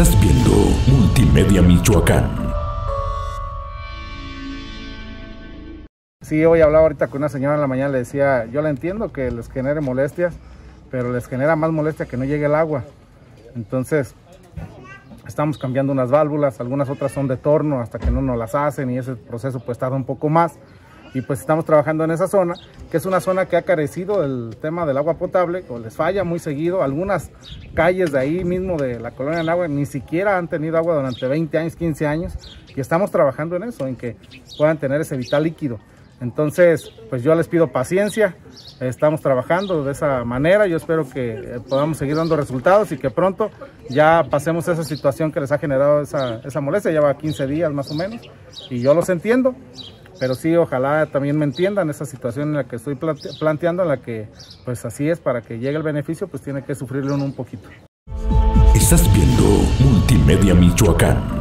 Estás viendo Multimedia Michoacán. Sí, hoy hablaba ahorita con una señora en la mañana, le decía, yo la entiendo que les genere molestias, pero les genera más molestia que no llegue el agua. Entonces, estamos cambiando unas válvulas, algunas otras son de torno hasta que no nos las hacen y ese proceso pues tarda un poco más. Y pues estamos trabajando en esa zona, que es una zona que ha carecido el tema del agua potable, o les falla muy seguido. Algunas calles de ahí mismo de la colonia del agua ni siquiera han tenido agua durante 20 años, 15 años, y estamos trabajando en eso, en que puedan tener ese vital líquido. Entonces, pues yo les pido paciencia, estamos trabajando de esa manera, yo espero que eh, podamos seguir dando resultados y que pronto ya pasemos esa situación que les ha generado esa, esa molestia, lleva 15 días más o menos, y yo los entiendo, pero sí, ojalá también me entiendan esa situación en la que estoy planteando, en la que pues así es, para que llegue el beneficio, pues tiene que sufrirlo un poquito. Estás viendo Multimedia Michoacán.